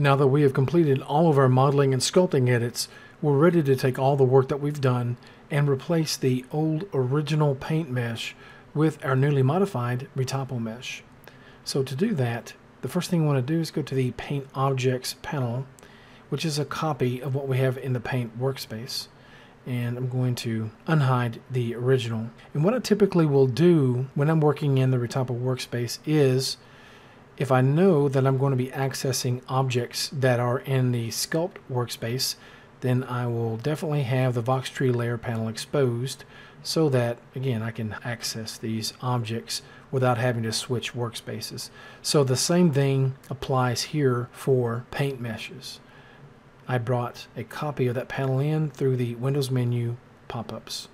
Now that we have completed all of our modeling and sculpting edits, we're ready to take all the work that we've done and replace the old original paint mesh with our newly modified Retopo mesh. So to do that, the first thing I want to do is go to the Paint Objects panel, which is a copy of what we have in the Paint workspace. And I'm going to unhide the original. And what I typically will do when I'm working in the Retopo workspace is if I know that I'm going to be accessing objects that are in the Sculpt workspace, then I will definitely have the Voxtree layer panel exposed so that, again, I can access these objects without having to switch workspaces. So the same thing applies here for paint meshes. I brought a copy of that panel in through the Windows menu pop-ups.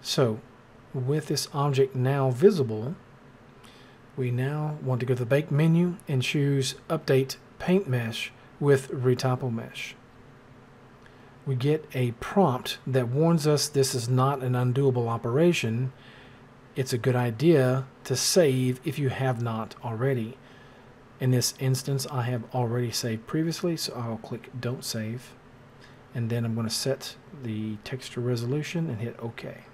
So with this object now visible, we now want to go to the Bake menu and choose Update Paint Mesh with Retopo Mesh we get a prompt that warns us this is not an undoable operation. It's a good idea to save if you have not already. In this instance, I have already saved previously, so I'll click Don't Save. And then I'm going to set the texture resolution and hit OK.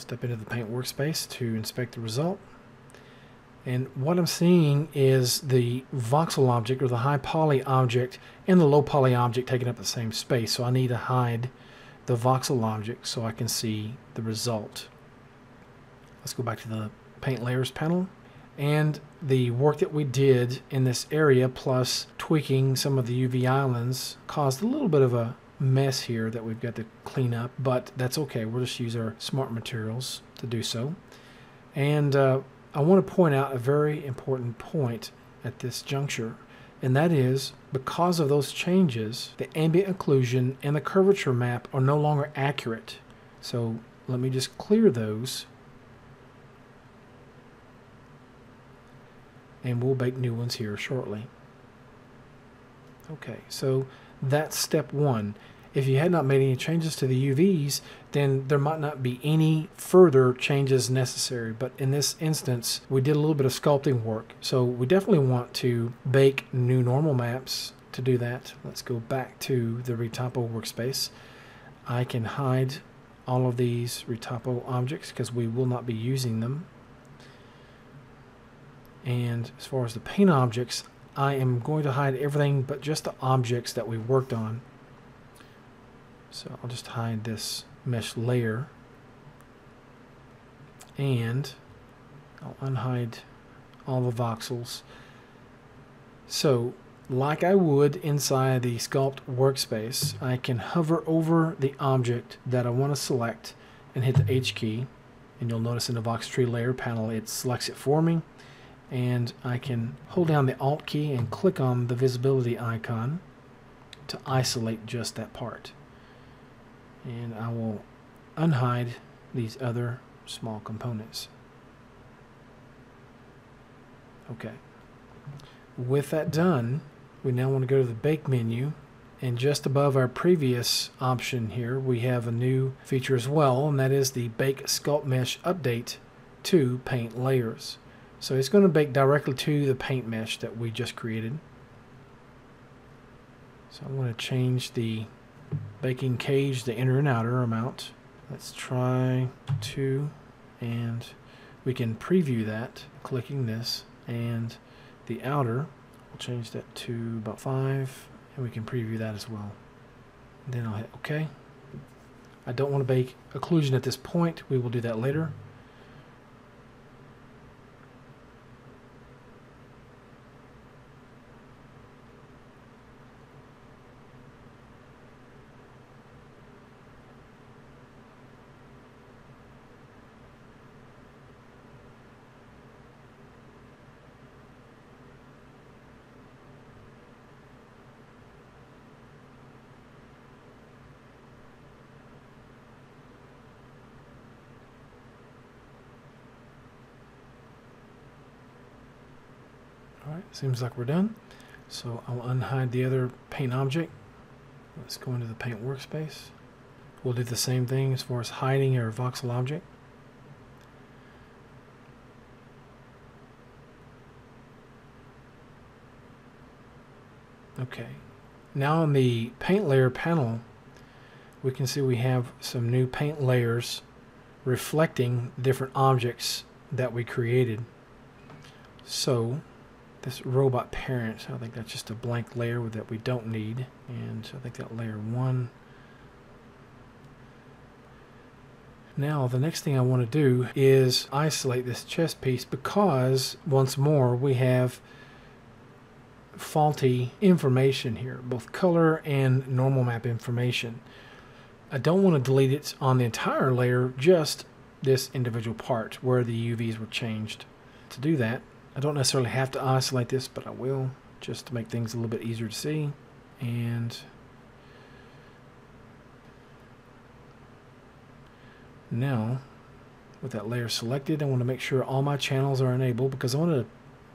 Step into the paint workspace to inspect the result. And what I'm seeing is the voxel object or the high poly object and the low poly object taking up the same space. So I need to hide the voxel object so I can see the result. Let's go back to the paint layers panel. And the work that we did in this area plus tweaking some of the UV islands caused a little bit of a mess here that we've got to clean up, but that's okay. We'll just use our smart materials to do so. And uh, I want to point out a very important point at this juncture, and that is because of those changes, the ambient occlusion and the curvature map are no longer accurate. So let me just clear those. And we'll bake new ones here shortly. Okay, so that's step one. If you had not made any changes to the UVs, then there might not be any further changes necessary. But in this instance, we did a little bit of sculpting work. So we definitely want to bake new normal maps to do that. Let's go back to the Retopo workspace. I can hide all of these Retopo objects because we will not be using them. And as far as the paint objects, I am going to hide everything but just the objects that we worked on. So I'll just hide this mesh layer and I'll unhide all the voxels. So like I would inside the Sculpt workspace, I can hover over the object that I want to select and hit the H key. And you'll notice in the Vox Tree layer panel, it selects it for me and I can hold down the Alt key and click on the visibility icon to isolate just that part. And I will unhide these other small components. Okay. With that done, we now want to go to the Bake menu and just above our previous option here, we have a new feature as well, and that is the Bake Sculpt Mesh Update to Paint Layers. So it's going to bake directly to the paint mesh that we just created. So I'm going to change the baking cage, the inner and outer amount. Let's try two and we can preview that clicking this and the outer we'll change that to about five and we can preview that as well. Then I'll hit OK. I don't want to bake occlusion at this point. We will do that later. Alright, seems like we're done. So I'll unhide the other paint object. Let's go into the paint workspace. We'll do the same thing as far as hiding our voxel object. Okay. Now on the paint layer panel, we can see we have some new paint layers reflecting different objects that we created. So this robot parent, I think that's just a blank layer that we don't need. And so I think that layer one. Now the next thing I want to do is isolate this chest piece because once more we have faulty information here, both color and normal map information. I don't want to delete it on the entire layer, just this individual part where the UVs were changed. To do that, I don't necessarily have to isolate this, but I will just to make things a little bit easier to see. And now, with that layer selected, I want to make sure all my channels are enabled because I want to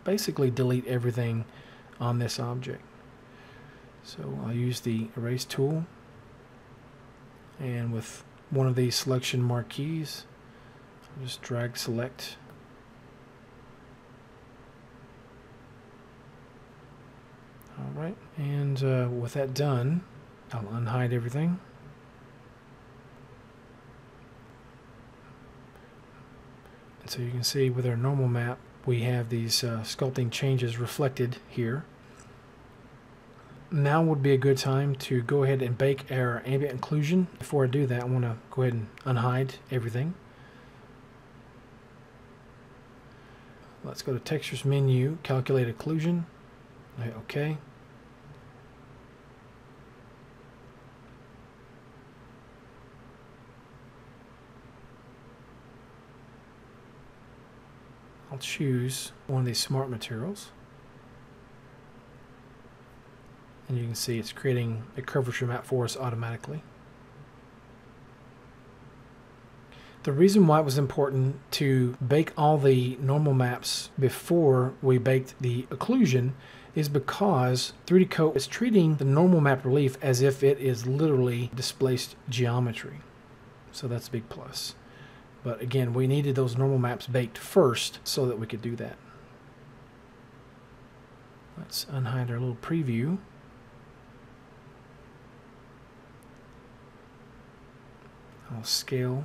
basically delete everything on this object. So I'll use the erase tool and with one of these selection marquees I'll just drag select alright and uh, with that done I'll unhide everything and so you can see with our normal map we have these uh, sculpting changes reflected here. Now would be a good time to go ahead and bake our ambient occlusion. Before I do that, I want to go ahead and unhide everything. Let's go to Textures menu, Calculate Occlusion. Hit I'll choose one of these smart materials. And you can see it's creating a curvature map for us automatically. The reason why it was important to bake all the normal maps before we baked the occlusion is because 3D Coat is treating the normal map relief as if it is literally displaced geometry. So that's a big plus. But again, we needed those normal maps baked first so that we could do that. Let's unhide our little preview. I'll scale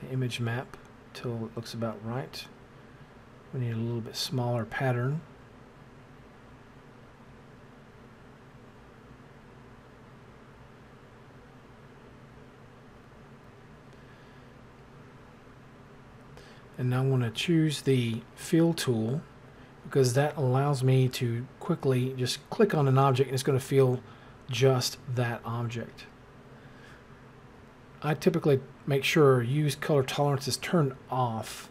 the image map till it looks about right. We need a little bit smaller pattern. And I want to choose the fill tool because that allows me to quickly just click on an object and it's going to fill just that object. I typically make sure use color tolerance is turned off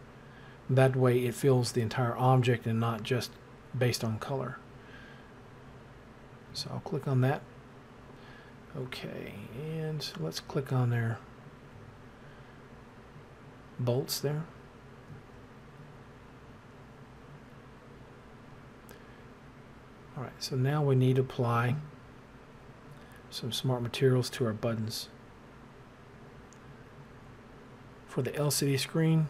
that way it fills the entire object and not just based on color. So I'll click on that. Okay, and let's click on their bolts there. So now we need to apply some smart materials to our buttons. For the LCD screen,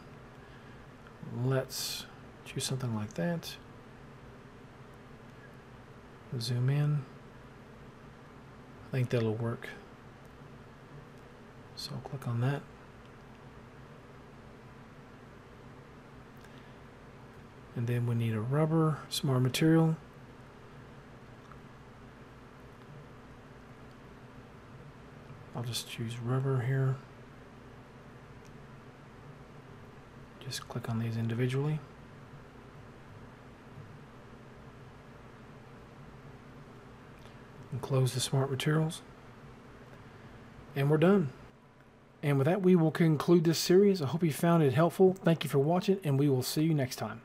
let's choose something like that. Zoom in. I think that'll work. So I'll click on that. And then we need a rubber smart material. I'll just choose rubber here. Just click on these individually. And close the smart materials. And we're done. And with that, we will conclude this series. I hope you found it helpful. Thank you for watching, and we will see you next time.